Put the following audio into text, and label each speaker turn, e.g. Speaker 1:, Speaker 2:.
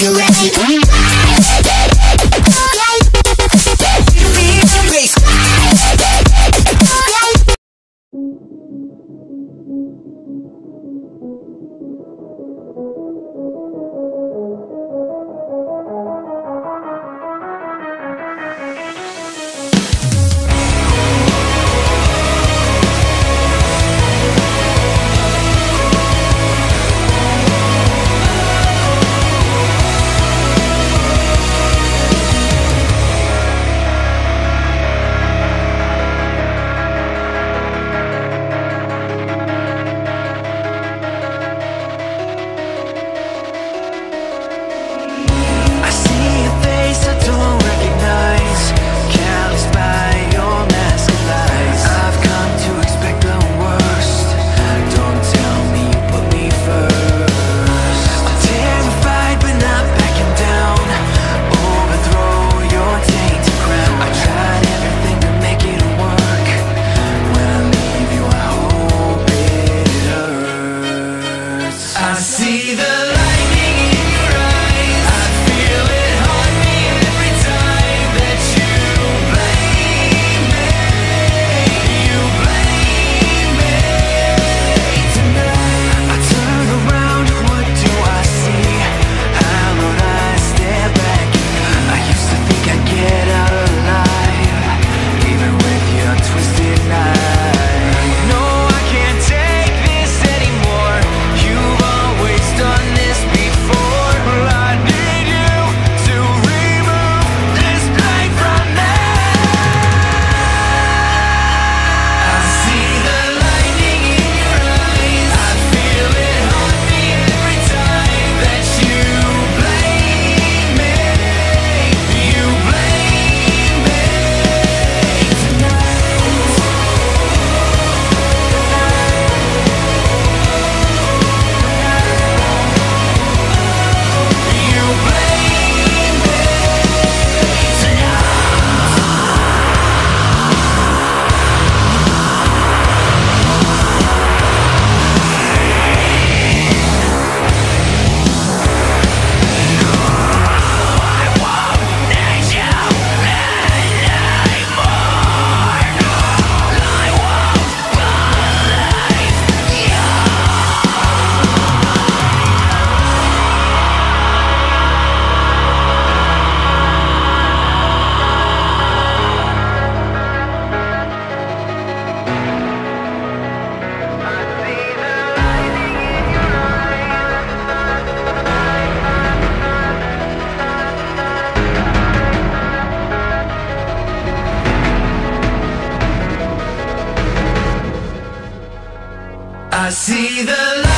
Speaker 1: you ready?
Speaker 2: I see the light.